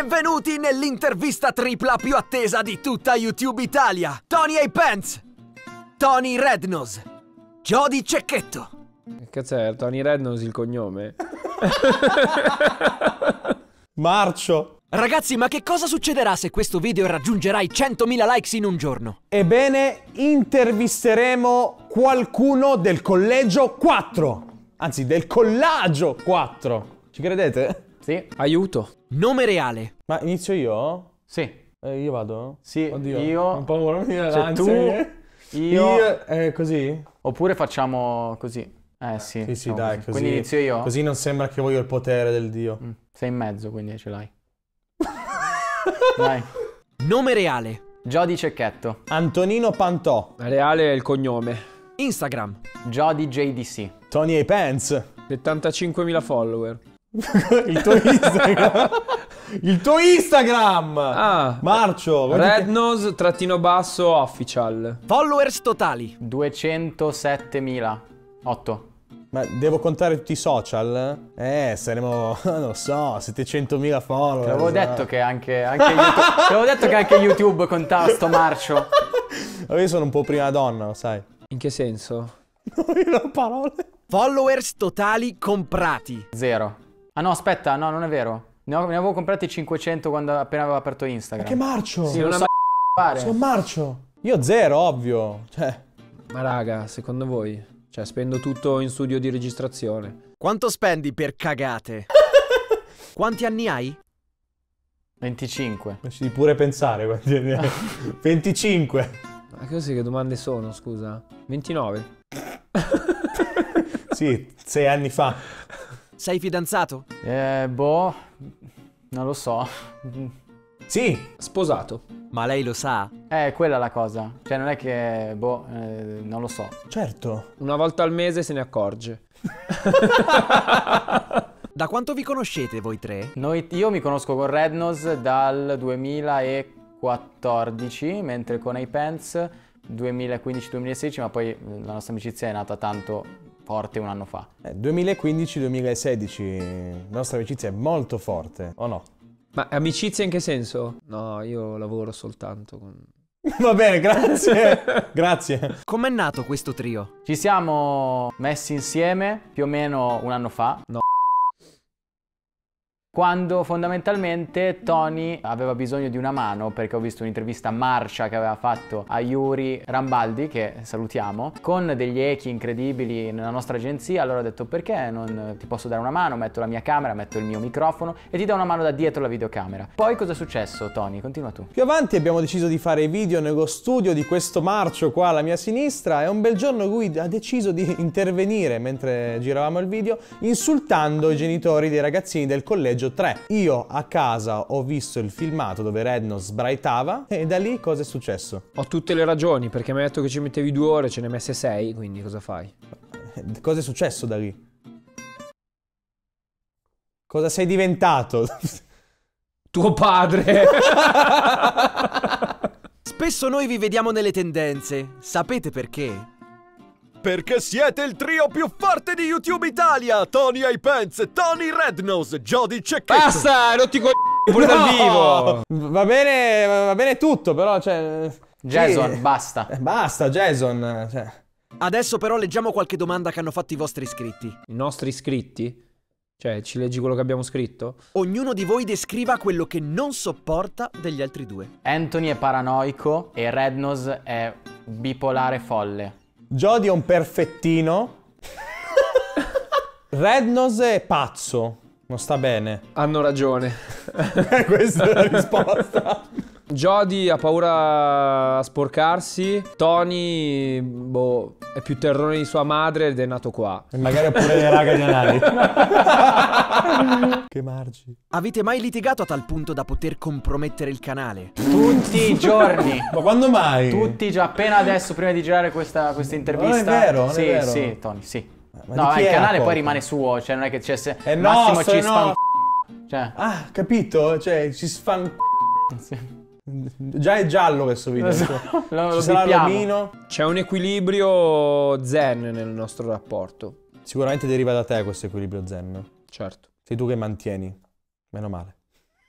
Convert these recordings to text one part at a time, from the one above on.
Benvenuti nell'intervista tripla più attesa di tutta YouTube Italia. Tony A. Pants, Tony Rednose, Jody Cecchetto. Che cazzo è? Tony Rednose il cognome? Marcio. Ragazzi, ma che cosa succederà se questo video raggiungerà i 100.000 likes in un giorno? Ebbene, intervisteremo qualcuno del collegio 4. Anzi, del collagio 4. Ci credete? Sì. Aiuto. Nome reale. Ma inizio io? Sì. Eh, io vado? Sì, Oddio, io- Ho paura, mi viene Cioè, tu-. Io... Io... Eh, così? Oppure facciamo così. Eh sì. Sì, sì, facciamo dai, così. Quindi inizio io? Così non sembra che voglio il potere del dio. Mm, Sei in mezzo, quindi ce l'hai. Dai. Nome reale. Jody Cecchetto. Antonino Pantò. Reale è il cognome. Instagram. Jody JDC. Tony A. Pants. 75.000 follower. il tuo Instagram. il tuo Instagram. Ah, Marcio. Rednose trattino basso official. Followers totali. 207.000. 8. Ma devo contare tutti i social? Eh, saremo, non lo so, 700.000 follower. Te l'avevo detto che anche, anche YouTube... Te l'avevo detto che anche YouTube contava sto marcio. Ma io sono un po' prima donna, lo sai. In che senso? Non ho parole. Followers totali comprati. Zero. Ah no, aspetta, no, non è vero. Ne, ho- ne avevo comprati 500 quando appena avevo aperto Instagram. Che Marcio? Sì, Una lo so fare. Sono Marcio. Io zero, ovvio. Cioè, Ma raga, secondo voi? Cioè, spendo tutto in studio di registrazione. Quanto spendi per cagate? Quanti anni hai? 25. non ci devi pure pensare. quanti anni hai. 25. Ma così che domande sono, scusa? 29. Sì, sei anni fa. Sei fidanzato? Eh, boh, non lo so. Sì, Sposato. Ma lei lo sa? Eh, quella è la cosa. Cioè, non è che, boh, eh, non lo so. certo. Una volta al mese se ne accorge. Da quanto vi conoscete voi tre? Noi, io mi conosco con Rednose dal 2014, mentre con iPants 2015-2016, ma poi la nostra amicizia è nata tanto forte un anno fa. Eh, 2015-2016. La nostra amicizia è molto forte, o no? Ma amicizia in che senso? No, io lavoro soltanto con... Va bene, grazie. grazie. Com'è nato questo trio? Ci siamo messi insieme più o meno un anno fa. No. Quando fondamentalmente Tony aveva bisogno di una mano perché ho visto un'intervista a Marcia che aveva fatto a Yuri Rambaldi, che salutiamo, con degli echi incredibili nella nostra agenzia. Allora ho detto perché non ti posso dare una mano, metto la mia camera, metto il mio microfono e ti do una mano da dietro la videocamera. Poi cosa è successo Tony? Continua tu. Più avanti abbiamo deciso di fare video nello studio di questo marcio qua alla mia sinistra e un bel giorno lui ha deciso di intervenire mentre giravamo il video insultando i genitori dei ragazzini del collegio 3. Io a casa ho visto il filmato dove Redno sbraitava e da lì cosa è successo? Ho tutte le ragioni, perché mi hai detto che ci mettevi due ore, ce ne hai messe sei, quindi cosa fai? Eh, Cosa è successo da lì? Cosa sei diventato? Tuo padre! Spesso noi vi vediamo nelle tendenze. Sapete perché? Perché siete il trio più forte di YouTube Italia! Tony A. Pants, Tony Rednose, Jody Cecchetto. Basta, non ti co... pure dal vivo! Va bene, va bene tutto, però cioè... Jason, sì. basta. Basta, Jason. Cioè. Adesso però leggiamo qualche domanda che hanno fatto i vostri iscritti. I nostri iscritti? Cioè, ci leggi quello che abbiamo scritto? Ognuno di voi descriva quello che non sopporta degli altri due. Anthony è paranoico e Rednose è bipolare folle. Jody è un perfettino. Rednose è pazzo. Non sta bene. Hanno ragione. Questa è la risposta. Jody ha paura a sporcarsi. Tony, boh, è più terrone di sua madre ed è nato qua. E magari pure le raga di anali. che margi. Avete mai litigato a tal punto da poter compromettere il canale? Tutti i giorni. Ma quando mai? Tutti già appena adesso, prima di girare questa, questa intervista. Non è vero, non è sì, vero. sì, Tony, sì. Ma no, il è canale poi rimane suo, cioè non è che c'è se no, Massimo se ci no- sfan Cioè, Ah, capito? Cioè, ci sfan... sì. Già è giallo questo video. Cioè, Lo- Ci lo sarà l'omino. C'è un equilibrio zen nel nostro rapporto. Sicuramente deriva da te questo equilibrio zen. Certo. Sei tu che mantieni. Meno male.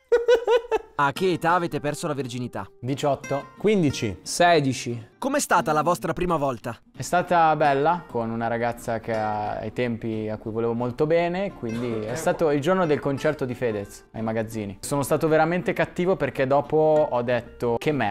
A che età avete perso la verginità? 18. 15. 16. Com'è stata la vostra prima volta? È stata bella con una ragazza che ai tempi a cui volevo molto bene, quindi è stato il giorno del concerto di Fedez ai magazzini. Sono stato veramente cattivo perché dopo ho detto che me.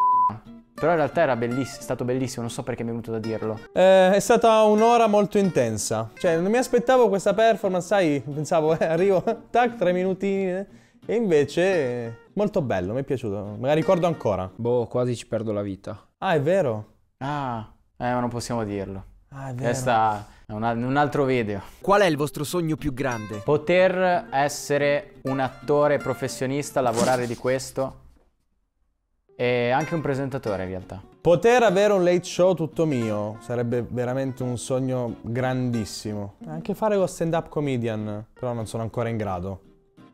Però in realtà era bellissimo, è stato bellissimo, non so perché mi è venuto da dirlo. Eh, è stata un'ora molto intensa. Cioè, non mi aspettavo questa performance, sai? Pensavo, eh, arrivo, tac, tre minutini. eh. E invece, molto bello, mi è piaciuto. Me la ricordo ancora. Boh, quasi ci perdo la vita. Ah, è vero? Ah, eh, ma non possiamo dirlo. Ah, è vero. Questa è un, un altro video. Qual è il vostro sogno più grande? Poter essere un attore professionista, lavorare di questo e anche un presentatore in realtà. Poter avere un late show tutto mio sarebbe veramente un sogno grandissimo. Anche fare lo stand-up comedian, però non sono ancora in grado.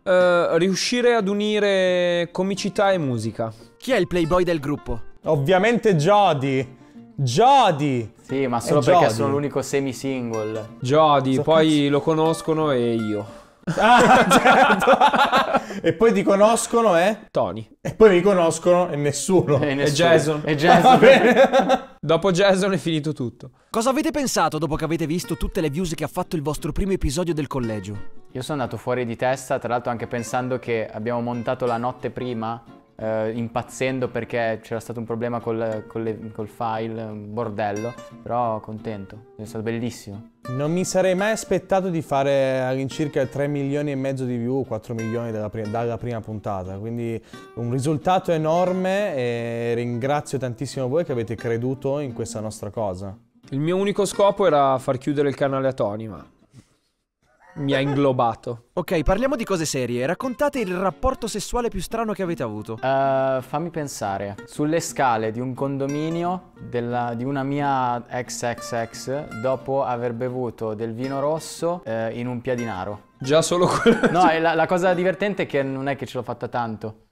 Eh, riuscire ad unire comicità e musica. Chi è il playboy del gruppo? Ovviamente Jody! Jody! Sì, ma solo È perché Jody. sono l'unico semi-single. Jody, So poi lo conoscono e io. Ah, certo! e poi ti conoscono, eh? Tony. E poi mi conoscono e nessuno. E, nessuno. Jason. E Jason. Dopo Jason è finito tutto. Cosa avete pensato dopo che avete visto tutte le views che ha fatto il vostro primo episodio del collegio? Io sono andato fuori di testa, tra l'altro anche pensando che abbiamo montato la notte prima, eh, impazzendo perché c'era stato un problema col, con le- col file, un bordello, però contento, è stato bellissimo. Non mi sarei mai aspettato di fare all'incirca 3 milioni e mezzo di view, 4 milioni dalla, pri- dalla prima puntata, quindi un risultato enorme e ringrazio tantissimo voi che avete creduto in questa nostra cosa. Il mio unico scopo era far chiudere il canale a Tony, ma mi ha inglobato. Ok, parliamo di cose serie. Raccontate il rapporto sessuale più strano che avete avuto. Eh, fammi pensare, sulle scale di un condominio della- di una mia ex ex ex, dopo aver bevuto del vino rosso eh, in un piadinaro. Già solo quello. No, la, la cosa divertente è che non è che ce l'ho fatta tanto.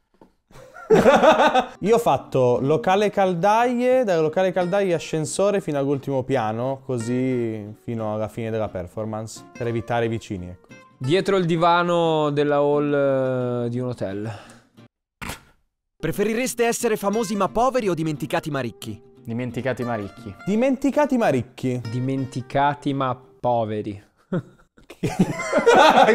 Io ho fatto locale caldaie, dal locale caldaie ascensore fino all'ultimo piano, così fino alla fine della performance, per evitare i vicini, ecco. Dietro il divano della hall eh, di un hotel. Preferireste essere famosi ma poveri o dimenticati ma ricchi? Dimenticati ma ricchi. Dimenticati ma ricchi. Dimenticati ma poveri.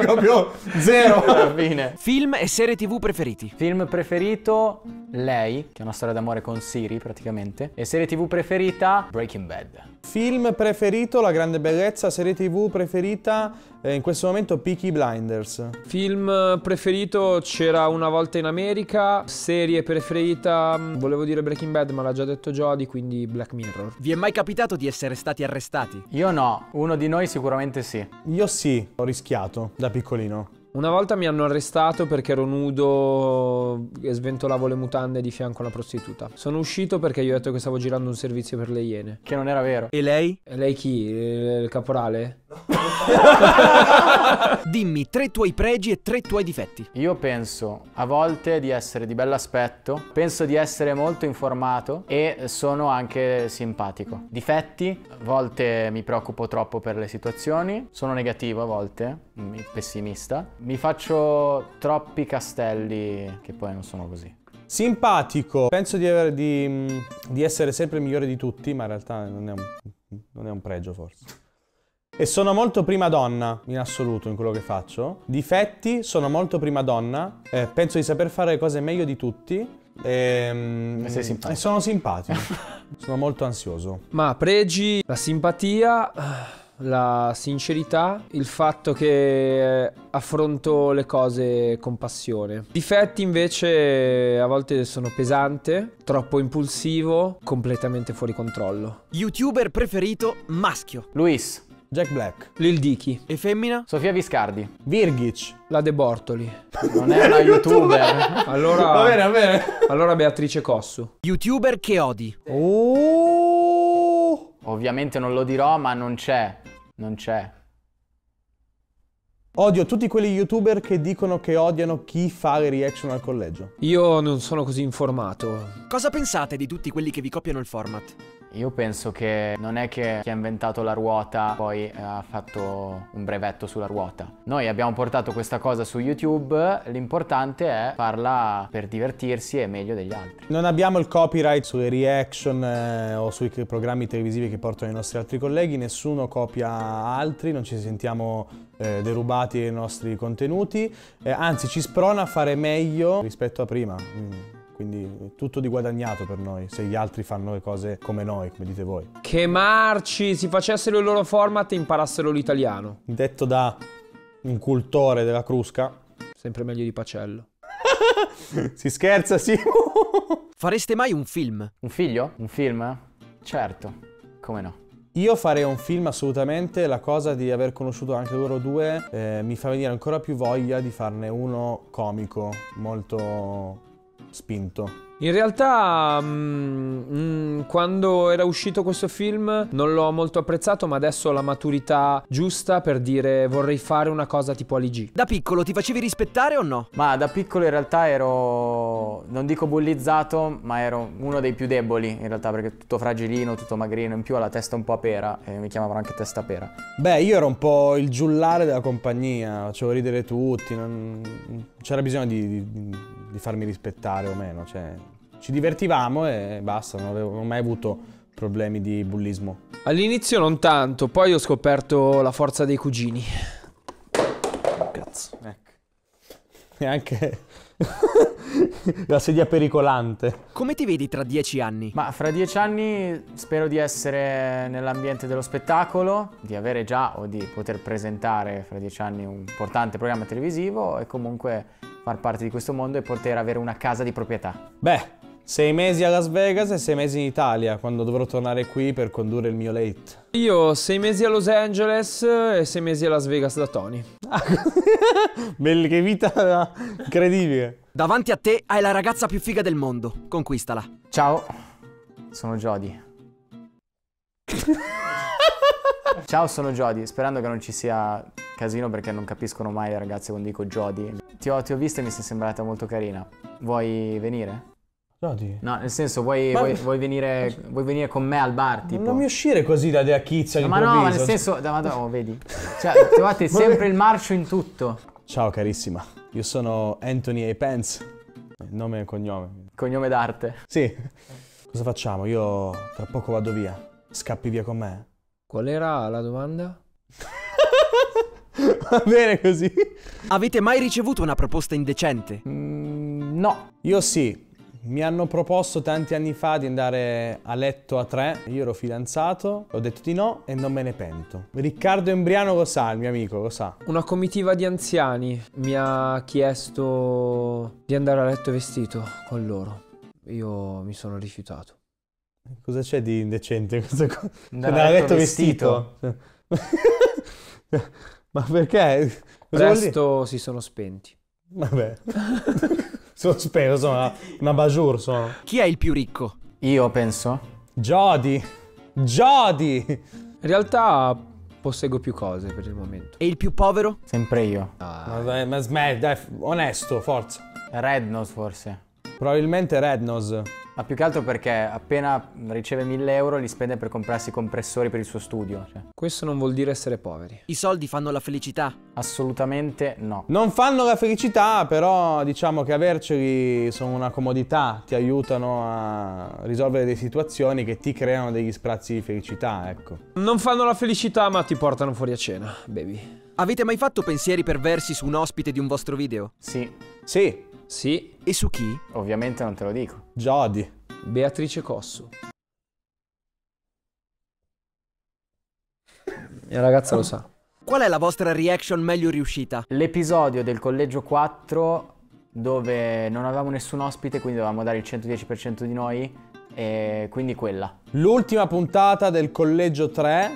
Proprio zero. Alla fine. Film e serie tv preferiti? Film preferito? Lei, che è una storia d'amore con Siri praticamente. E serie tv preferita? Breaking Bad. Film preferito, La Grande Bellezza, serie tv preferita, eh, in questo momento Peaky Blinders. Film preferito c'era una volta in America. Serie preferita, mh, volevo dire Breaking Bad, ma l'ha già detto Jody, quindi Black Mirror. Vi è mai capitato di essere stati arrestati? Io no, uno di noi sicuramente sì. Io sì, ho rischiato da piccolino. Una volta mi hanno arrestato perché ero nudo e sventolavo le mutande di fianco a una prostituta. Sono uscito perché gli ho detto che stavo girando un servizio per le iene. Che non era vero. E lei? E lei chi? Il il caporale? Dimmi tre tuoi pregi e tre tuoi difetti. Io penso a volte di essere di bell'aspetto, penso di essere molto informato e sono anche simpatico. Difetti, a volte mi preoccupo troppo per le situazioni, sono negativo a volte, mm, pessimista. Mi faccio troppi castelli che poi non sono così. Simpatico, penso di, aver- di, mm, di essere sempre il migliore di tutti, ma in realtà non è un, non è un pregio forse. E sono molto prima donna in assoluto in quello che faccio. Difetti, sono molto prima donna, eh, penso di saper fare le cose meglio di tutti. E, mm, E sei simpatico. e sono simpatico. sono molto ansioso. Ma pregi, la simpatia, la sincerità, il fatto che eh, affronto le cose con passione. Difetti invece a volte sono pesante, troppo impulsivo, completamente fuori controllo. YouTuber preferito maschio. Luis, Jack Black. Lil Dicky, E femmina? Sofia Viscardi, Virgic. la De Bortoli. non è una youtuber. Allora, Va bene, va bene. allora Beatrice Cossu. YouTuber che odi? Oh. Ovviamente non lo dirò, ma non c'è. Non c'è. Odio tutti quelli youtuber che dicono che odiano chi fa le reaction al collegio. Io non sono così informato. Cosa pensate di tutti quelli che vi copiano il format? Io penso che non è che chi ha inventato la ruota poi ha fatto un brevetto sulla ruota. Noi abbiamo portato questa cosa su YouTube, l'importante è farla per divertirsi e meglio degli altri. Non abbiamo il copyright sulle reaction eh, o sui programmi televisivi che portano i nostri altri colleghi, nessuno copia altri, non ci sentiamo eh, derubati dei nostri contenuti, eh, anzi ci sprona a fare meglio rispetto a prima. Mm. Quindi tutto di guadagnato per noi, se gli altri fanno le cose come noi, come dite voi. Che marci, si facessero il loro format e imparassero l'italiano. Detto da un cultore della crusca. Sempre meglio di Pacello. si scherza, sì. Fareste mai un film? Un figlio? Un film? Certo, come no. Io farei un film assolutamente, la cosa di aver conosciuto anche loro due eh, mi fa venire ancora più voglia di farne uno comico, molto spinto. In realtà, mm, mm, quando era uscito questo film, non l'ho molto apprezzato, ma adesso ho la maturità giusta per dire vorrei fare una cosa tipo Ali G. Da piccolo ti facevi rispettare o no? Ma da piccolo in realtà ero, non dico bullizzato, ma ero uno dei più deboli in realtà, perché tutto fragilino, tutto magrino, in più ho la testa un po' a pera e mi chiamavano anche testa pera. Beh, io ero un po' il giullare della compagnia, facevo ridere tutti, non... c'era bisogno di, di, di farmi rispettare o meno, cioè ci divertivamo e basta, non avevo mai avuto problemi di bullismo. All'inizio non tanto, poi ho scoperto la forza dei cugini. Cazzo, ecco. E anche la sedia pericolante. Come ti vedi tra dieci anni? Ma fra dieci anni spero di essere nell'ambiente dello spettacolo, di avere già o di poter presentare fra dieci anni un importante programma televisivo e comunque far parte di questo mondo e poter avere una casa di proprietà. Beh, sei mesi a Las Vegas e sei mesi in Italia, quando dovrò tornare qui per condurre il mio late. Io sei mesi a Los Angeles e sei mesi a Las Vegas da Tony. Bella, che vita incredibile. Davanti a te hai la ragazza più figa del mondo. Conquistala. Ciao, sono Jody. Ciao, sono Jody, sperando che non ci sia casino perché non capiscono mai le ragazze quando dico Jody. Ti ho, ti ho vista e mi sei sembrata molto carina. Vuoi venire? Jody. No, nel senso, vuoi, vuoi, vuoi venire, vuoi venire con me al bar? Tipo? Non mi uscire così da Dea Chizza No, ma no, ma nel senso, da- ma- oh, vedi. Cioè, trovate sempre il marcio in tutto. Ciao carissima, io sono Anthony A. Pence. Nome e cognome. Cognome d'arte. Sì. Cosa facciamo? Io tra poco vado via. Scappi via con me? Qual era la domanda? Va bene così. Avete mai ricevuto una proposta indecente? Mm, no, Io sì. Mi hanno proposto tanti anni fa di andare a letto a tre. Io ero fidanzato, ho detto di no e non me ne pento. Riccardo Embriano lo sa, il mio amico, lo sa. Una comitiva di anziani mi ha chiesto di andare a letto vestito con loro. Io mi sono rifiutato. Cosa c'è di indecente in questa cosa? Andare a letto vestito. Ma perché? Cosa? Presto si sono spenti. Vabbè. sono spero, sono una, una bajour, sono. Chi è il più ricco? io penso. Jody. Jody. In realtà posseggo più cose per il momento. E il più povero? Sempre io. Ma, dai, ma smetti, dai, onesto, forza. Red Nose forse. Probabilmente Red Nose. Ma più che altro perché appena riceve 1000 euro li spende per comprarsi i compressori per il suo studio. Cioè, Questo non vuol dire essere poveri. I soldi fanno la felicità? assolutamente no. Non fanno la felicità, però diciamo che averceli sono una comodità, ti aiutano a risolvere delle situazioni che ti creano degli sprazzi di felicità, ecco. Non fanno la felicità, ma ti portano fuori a cena, baby. Avete mai fatto pensieri perversi su un ospite di un vostro video? Sì, Sì, Sì, E su chi? ovviamente non te lo dico. Jody. Beatrice Cossu. Mia ragazza lo sa. Qual è la vostra reaction meglio riuscita? L'episodio del collegio 4 dove non avevamo nessun ospite, quindi dovevamo dare il 110% di noi e quindi quella. L'ultima puntata del collegio 3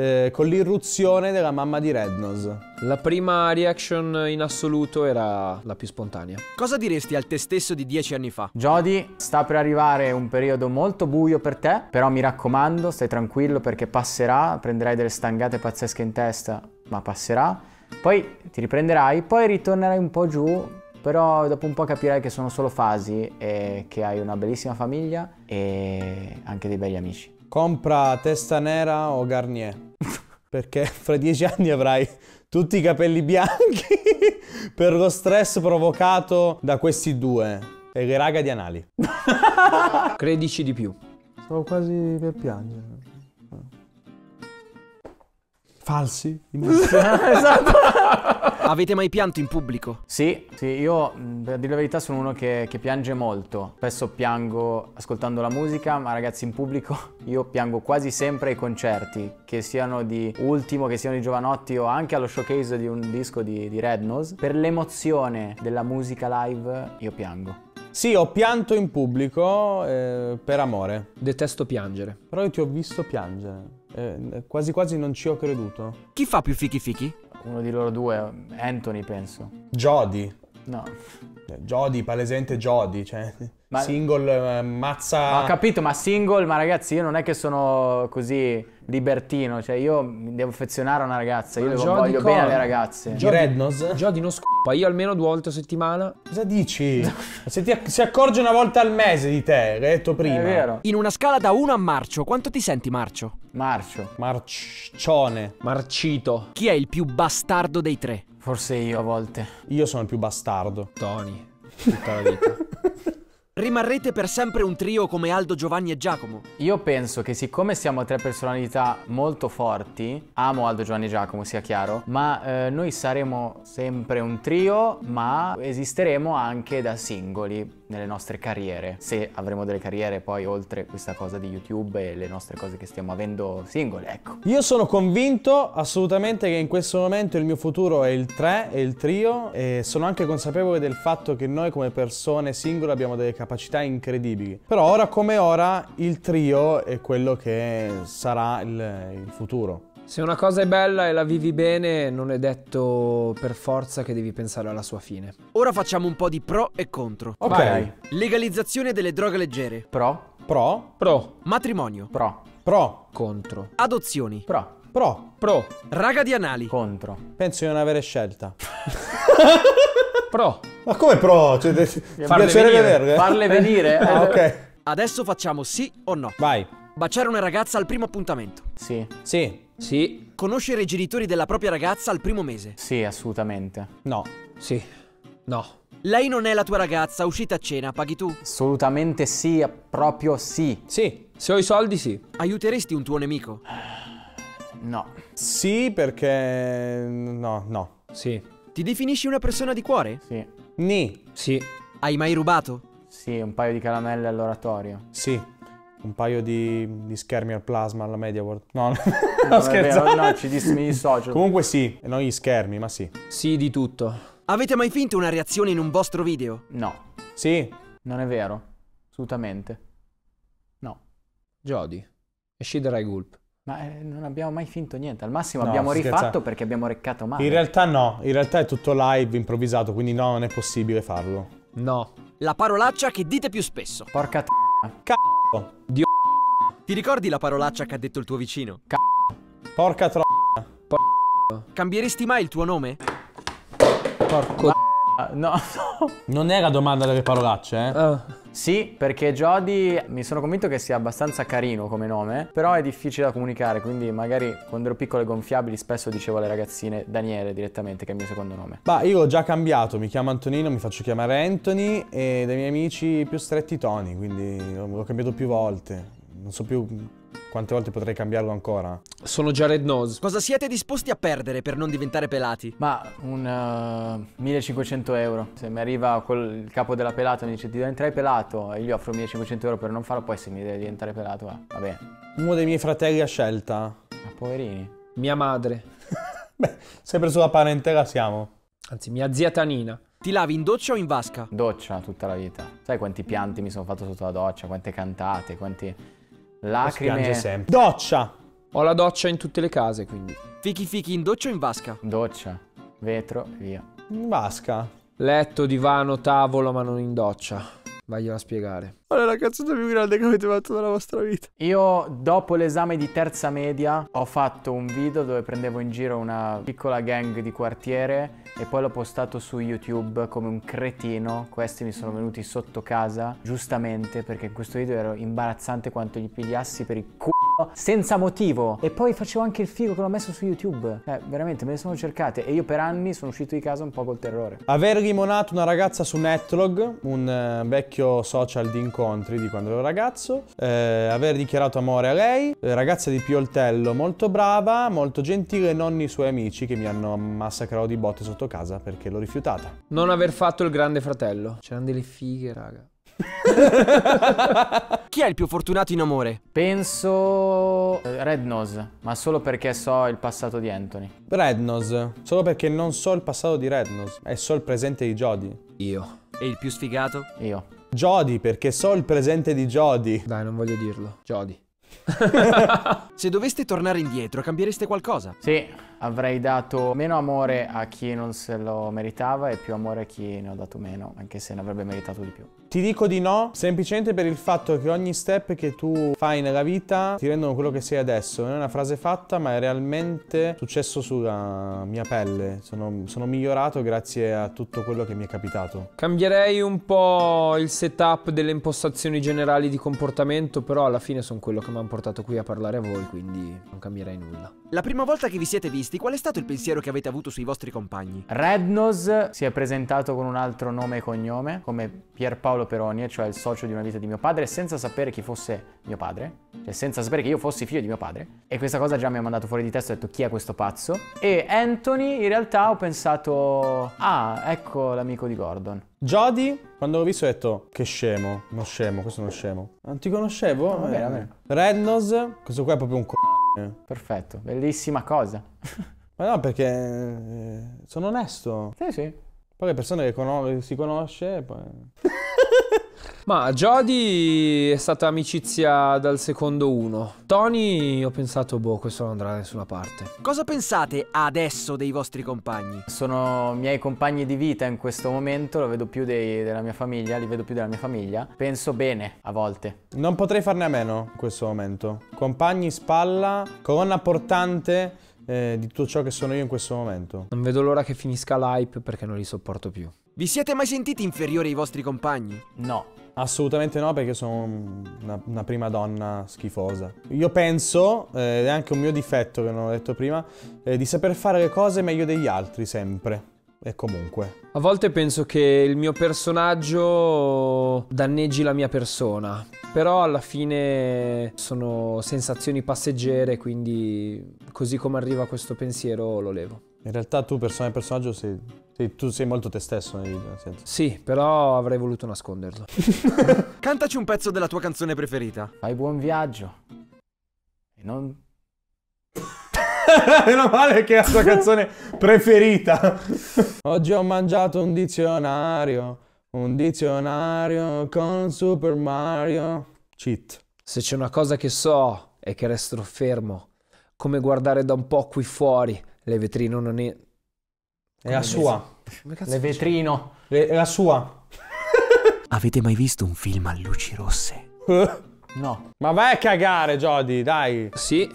eh, con l'irruzione della mamma di Red Nose. La prima reaction in assoluto era la più spontanea. Cosa diresti al te stesso di dieci anni fa? Jody, sta per arrivare un periodo molto buio per te, però mi raccomando, stai tranquillo perché passerà, prenderai delle stangate pazzesche in testa, ma passerà. Poi ti riprenderai, poi ritornerai un po' giù, però dopo un po' capirai che sono solo fasi e che hai una bellissima famiglia e anche dei begli amici. Compra testa nera o Garnier. Perché fra dieci anni avrai tutti i capelli bianchi per lo stress provocato da questi due. E che raga di anali. Credici di più. Stavo quasi per piangere. Falsi? Avete mai pianto in pubblico? Sì, sì, io mh, per dire la verità sono uno che, che piange molto. Spesso piango ascoltando la musica, ma ragazzi in pubblico io piango quasi sempre ai concerti, che siano di Ultimo, che siano di Giovanotti o anche allo showcase di un disco di, di Red Nose. Per l'emozione della musica live io piango. Sì, ho pianto in pubblico eh, per amore. Detesto piangere. Però io ti ho visto piangere. Eh, quasi quasi non ci ho creduto. Chi fa più fichi fichi? Uno di loro due, Anthony penso. Jody. No. Jody, palesente Jody, cioè Ma- single eh, mazza. Ho capito, ma single, ma ragazzi, io non è che sono così libertino, cioè io mi devo affezionare a una ragazza, io Ma devo- Jody voglio cosa? bene alle ragazze. Di Rednose? Jody non scoppa, io almeno due volte a settimana. Cosa dici? Se ti si accorge una volta al mese di te, che hai detto prima. È vero. In una scala da 1 a marcio, quanto ti senti marcio? Marcio, Marcione. Marcito. Chi è il più bastardo dei tre? forse io a volte. Io sono il più bastardo. Tony. Tutta la vita. Rimarrete per sempre un trio come Aldo, Giovanni e Giacomo? Io penso che siccome siamo tre personalità molto forti, amo Aldo Giovanni e Giacomo, sia chiaro, ma eh, noi saremo sempre un trio, ma esisteremo anche da singoli nelle nostre carriere. Se avremo delle carriere poi oltre questa cosa di YouTube e le nostre cose che stiamo avendo singole, ecco. Io sono convinto assolutamente che in questo momento il mio futuro è il 3, è il trio e sono anche consapevole del fatto che noi come persone singole abbiamo delle capacità incredibili. Però ora come ora il trio è quello che sarà il, il futuro. Se una cosa è bella e la vivi bene, non è detto per forza che devi pensare alla sua fine. Ora facciamo un po' di pro e contro. Ok. Vai. Legalizzazione delle droghe leggere. Pro, Pro, Pro. Matrimonio. pro, pro, Contro. Adozioni. pro, pro. Pro. Raga di anali. contro. Penso di non avere scelta. Pro. Ma come pro? Cioè, Farle venire. vederle? Farle venire. Ah, eh. ok. Adesso facciamo sì o no. Vai. Baciare una ragazza al primo appuntamento. Sì, Sì. Sì. Conoscere i genitori della propria ragazza al primo mese. sì, assolutamente. No. Sì. No. Lei non è la tua ragazza, uscite a cena, paghi tu. Assolutamente sì, proprio sì. Sì. Se ho i soldi, sì. Aiuteresti un tuo nemico? No. Sì perché... No, no. Sì. Ti definisci una persona di cuore? Sì. Ni. Sì. Hai mai rubato? Sì, un paio di caramelle all'oratorio. Sì. Un paio di, di schermi al plasma alla Media World. No, no. No, vero, no, ci dis- mi dissocio. Comunque sì, e non gli schermi, ma sì. Sì di tutto. Avete mai finto una reazione in un vostro video? No, Sì. non è vero. Assolutamente. No. Jody. Esci dai gulp. Ma eh, non abbiamo mai finto niente. Al massimo No, abbiamo scherza. rifatto perché abbiamo reccato male. In realtà no, in realtà è tutto live, improvvisato, quindi no, non è possibile farlo. No. La parolaccia che dite più spesso. Porca t***a. Cazzo. Ti ricordi la parolaccia che ha detto il tuo vicino? Porca tro... Cambieresti mai il tuo nome? Porco. Ah, No, no. Non era domanda delle parolacce, eh? Ah. Sì, perché Jody mi sono convinto che sia abbastanza carino come nome, però è difficile da comunicare, quindi magari quando ero piccolo e gonfiabili spesso dicevo alle ragazzine Daniele direttamente, che è il mio secondo nome. Bah, io ho già cambiato, mi chiamo Antonino, mi faccio chiamare Anthony e dai miei amici più stretti Tony, quindi l'ho l'ho cambiato più volte. Non so più quante volte potrei cambiarlo ancora. Sono Jared Nose. Cosa siete disposti a perdere per non diventare pelati? Ma un eh, 1500 euro. Se mi arriva quel, il capo della pelata e mi dice ti diventerai pelato e gli offro 1500 euro per non farlo, poi se mi deve diventare pelato va, va bene. Uno dei miei fratelli a scelta. Ma poverini. Mia madre. Beh, sempre sulla parentela siamo. Anzi, mia zia Tanina. Ti lavi in doccia o in vasca? Doccia tutta la vita. Sai quanti pianti mi sono fatto sotto la doccia, quante cantate, quanti lacrime. Piange sempre. Doccia! Ho la doccia in tutte le case, quindi. Fichi fichi in doccia o in vasca? Doccia, vetro, via. In vasca. Letto, divano, tavolo, ma non in doccia. Vaglielo a spiegare. Qual è la canzone più grande che avete fatto nella vostra vita? Io dopo l'esame di terza media ho fatto un video dove prendevo in giro una piccola gang di quartiere e poi l'ho postato su YouTube come un cretino. Questi mi sono venuti sotto casa, giustamente, perché in questo video ero imbarazzante quanto gli pigliassi per i c***o senza motivo. E poi facevo anche il figo che l'ho messo su YouTube. Cioè, veramente me le sono cercate. E io per anni sono uscito di casa un po' col terrore. Aver limonato una ragazza su Netlog, un eh, vecchio social di incontri di quando ero ragazzo. Eh, aver dichiarato amore a lei. eh, ragazza di Pioltello, molto brava, molto gentile, nonni suoi amici che mi hanno massacrato di botte sotto casa perché l'ho rifiutata. Non aver fatto il grande fratello. C'erano delle fighe, raga. Chi è il più fortunato in amore? Penso eh, Red Nose, ma solo perché so il passato di Anthony. Rednose, solo perché non so il passato di Rednose, e so il presente di Jody. Io. E il più sfigato? Io. Jody, perché so il presente di Jody. Dai, non voglio dirlo. Jody. Se doveste tornare indietro, cambiereste qualcosa? Sì, avrei dato meno amore a chi non se lo meritava e più amore a chi ne ho dato meno, anche se ne avrebbe meritato di più. Ti dico di no, semplicemente per il fatto che ogni step che tu fai nella vita ti rendono quello che sei adesso. Non è una frase fatta, ma è realmente successo sulla mia pelle. Sono, sono migliorato grazie a tutto quello che mi è capitato. Cambierei un po' il setup delle impostazioni generali di comportamento, però alla fine sono quello che mi hanno portato qui a parlare a voi, quindi non cambierei nulla. La prima volta che vi siete visti, qual è stato il pensiero che avete avuto sui vostri compagni? Red Nose si è presentato con un altro nome e cognome, come Pierpaolo Peroni, cioè il socio di una vita di mio padre, senza sapere chi fosse mio padre, cioè senza sapere che io fossi figlio di mio padre. E questa cosa già mi ha mandato fuori di testa, ho detto chi è questo pazzo? E Anthony, in realtà ho pensato, ah, ecco l'amico di Gordon. Jody, quando l'ho visto ho detto che scemo, uno scemo, questo è uno scemo. Non ti conoscevo? Va bene, va bene. Rednose, questo qua è proprio un c***o. Perfetto, bellissima cosa. Ma no, perché eh, sono onesto. Sì, sì. Poi le persone che cono- si conosce, poi... Ma Jody è stata amicizia dal secondo uno. Tony ho pensato, boh, questo non andrà da nessuna parte. Cosa pensate adesso dei vostri compagni? Sono miei compagni di vita in questo momento, lo vedo più dei- della mia famiglia, li vedo più della mia famiglia. Penso bene a volte. Non potrei farne a meno in questo momento. Compagni, spalla, colonna portante eh, di tutto ciò che sono io in questo momento. Non vedo l'ora che finisca l'hype perché non li sopporto più. Vi siete mai sentiti inferiori ai vostri compagni? No. Assolutamente no, perché sono una, una prima donna schifosa. Io penso, eh, ed è anche un mio difetto che non ho detto prima, eh, di saper fare le cose meglio degli altri sempre. E comunque. A volte penso che il mio personaggio danneggi la mia persona, però alla fine sono sensazioni passeggere, quindi così come arriva questo pensiero lo levo. In realtà tu, persona e personaggio, sei, sei- tu sei molto te stesso nei video, nel senso. Sì, però avrei voluto nasconderlo. Cantaci un pezzo della tua canzone preferita. Fai buon viaggio. E non... Meno male che è la sua canzone preferita. Oggi ho mangiato un dizionario, un dizionario con Super Mario. Cheat. Se c'è una cosa che so è che resto fermo, come guardare da un po' qui fuori, le vetrine non è... È la sua. Come cazzo Le vetrino. Le- È la sua. Avete mai visto un film a luci rosse? No. Ma vai a cagare, Jody, dai. Sì,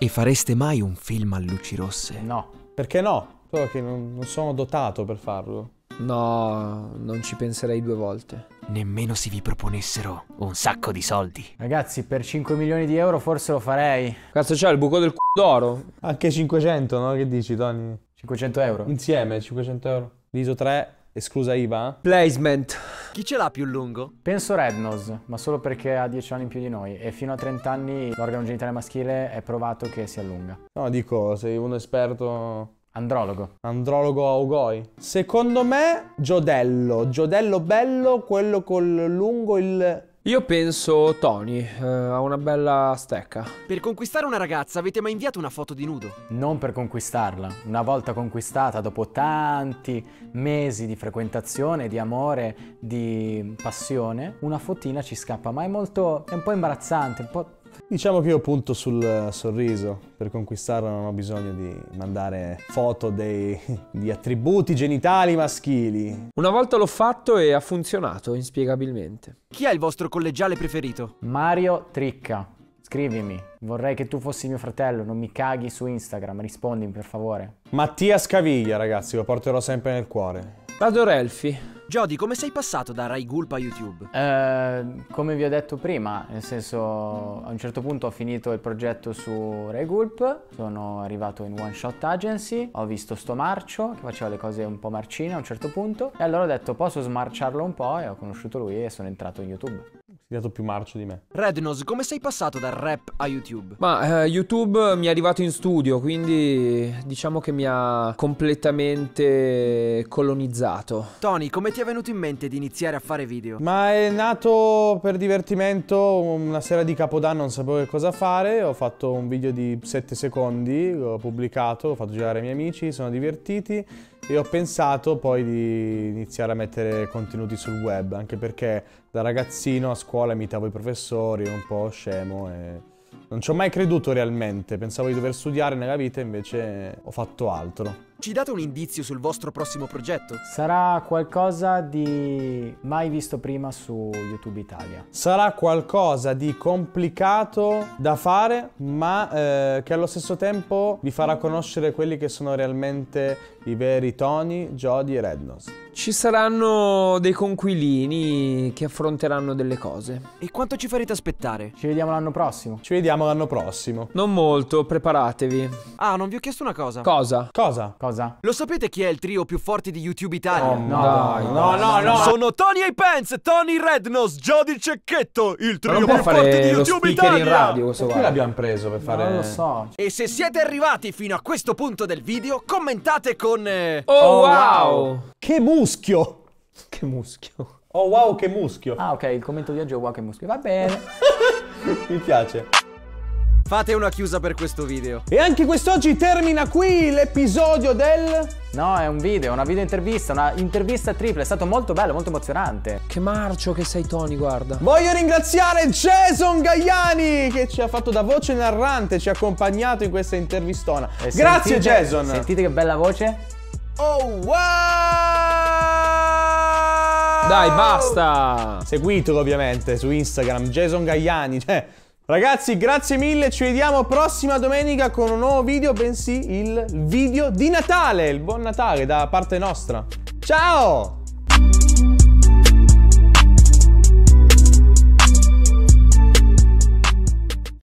E fareste mai un film a luci rosse? No. Perché no? Solo che non, non sono dotato per farlo. no, non ci penserei due volte. Nemmeno se vi proponessero un sacco di soldi. Ragazzi, per 5 milioni di euro forse lo farei. Cazzo c'è il buco del c***o d'oro? Anche 500, no? Che dici, Tony? 500 euro. Insieme, 500 euro. Diviso 3, esclusa IVA. Placement. Chi ce l'ha più lungo? Penso Red Nose, ma solo perché ha 10 anni in più di noi e fino a 30 anni l'organo genitale maschile è provato che si allunga. No, dico, sei un esperto Andrologo. andrologo Augoi. Secondo me, Giodello. Giodello bello, quello col lungo il... Io penso Tony, eh, ha una bella stecca. Per conquistare una ragazza avete mai inviato una foto di nudo? Non per conquistarla, una volta conquistata dopo tanti mesi di frequentazione, di amore, di passione, una fotina ci scappa, ma è molto, è un po' imbarazzante, un po'... Diciamo che io punto sul sorriso. Per conquistarlo non ho bisogno di mandare foto dei, di attributi genitali maschili. Una volta l'ho fatto e ha funzionato inspiegabilmente. Chi è il vostro collegiale preferito? Mario Tricca, scrivimi, vorrei che tu fossi mio fratello, non mi caghi su Instagram, rispondimi per favore. Mattia Scaviglia, ragazzi, lo porterò sempre nel cuore. Vado Relfi. Jody, come sei passato da Rai Gulp a YouTube? Eh, come vi ho detto prima, nel senso a un certo punto ho finito il progetto su Ray Gulp, sono arrivato in One Shot Agency, ho visto sto marcio che faceva le cose un po' marcine a un certo punto e allora ho detto posso smarciarlo un po' e ho conosciuto lui e sono entrato in YouTube. Sei dato più marcio di me. Rednose, come sei passato dal rap a YouTube? Ma eh, YouTube mi è arrivato in studio, quindi diciamo che mi ha completamente colonizzato. Tony, come ti è venuto in mente di iniziare a fare video? Ma è nato per divertimento una sera di Capodanno, non sapevo che cosa fare, ho fatto un video di 7 secondi, l'ho pubblicato, l'ho fatto girare ai miei amici, sono divertiti e ho pensato poi di iniziare a mettere contenuti sul web, anche perché da ragazzino a scuola imitavo i professori, ero un po' scemo e non ci ho mai creduto realmente, pensavo di dover studiare nella vita invece ho fatto altro. Ci date un indizio sul vostro prossimo progetto? Sarà qualcosa di mai visto prima su YouTube Italia. Sarà qualcosa di complicato da fare, ma eh, che allo stesso tempo vi farà conoscere quelli che sono realmente i veri Tony, Jody e Rednose. Ci saranno dei conquilini che affronteranno delle cose. E quanto ci farete aspettare? Ci vediamo l'anno prossimo. Ci vediamo l'anno prossimo. Non molto, preparatevi. Ah, non vi ho chiesto una cosa. Cosa? Cosa? Cosa? Lo sapete chi è il trio più forte di YouTube Italia? no, Dai, No, no, no! Sono Tony I Pants, Tony Rednose, Jody Cecchetto, il trio più forte di fare lo YouTube speaker in Italia. radio questo Perché qua. l'abbiamo preso per fare... Non lo so. E se siete arrivati fino a questo punto del video, commentate con... eh, Oh, Oh, wow! wow. Che muschio! Che muschio. Oh wow, che muschio! Ah, ok, il commento di oggi è wow che muschio. Va bene. Mi piace. Fate una chiusa per questo video. E anche quest'oggi termina qui l'episodio del... No, è un video, una video intervista, una intervista tripla. È stato molto bello, molto emozionante. Che marcio che sei Tony, guarda. Voglio ringraziare Jason Gaiani che ci ha fatto da voce narrante, ci ha accompagnato in questa intervistona. E Grazie sentite- Jason! Sentite che bella voce? Oh wow! Dai, basta! Seguitelo ovviamente su Instagram, Jason Gaiani. Cioè, ragazzi, grazie mille, ci vediamo prossima domenica con un nuovo video, bensì il video di Natale, il buon Natale da parte nostra. Ciao!